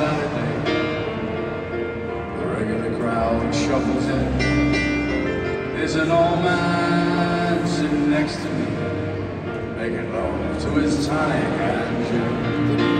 Saturday. The regular crowd shuffles in. There's an old man sitting next to me, making love to his tonic and gin.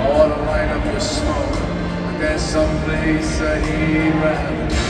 all the light up your smoke. But there's someplace I ran.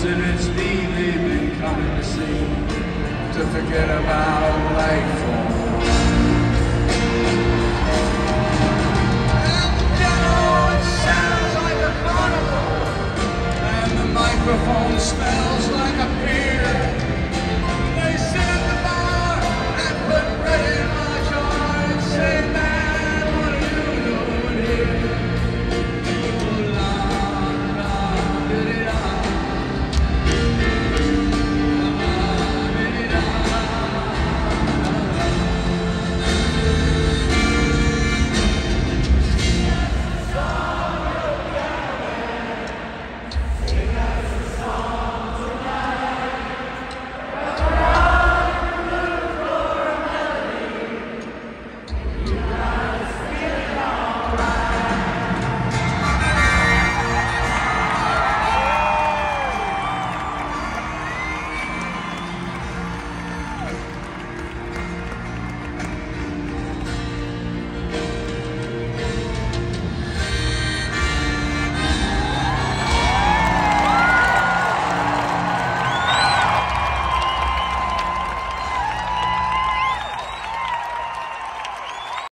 And it's me they've been coming to see, to forget about life. microphone smells like a beer.